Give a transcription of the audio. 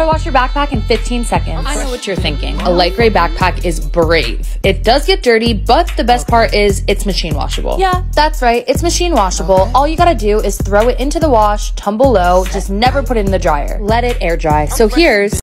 I Wash your backpack in 15 seconds. I know what you're thinking. A light gray backpack is brave. It does get dirty, but the best part is it's machine washable. Yeah, that's right. It's machine washable. All you gotta do is throw it into the wash, tumble low, just never put it in the dryer. Let it air dry. So here's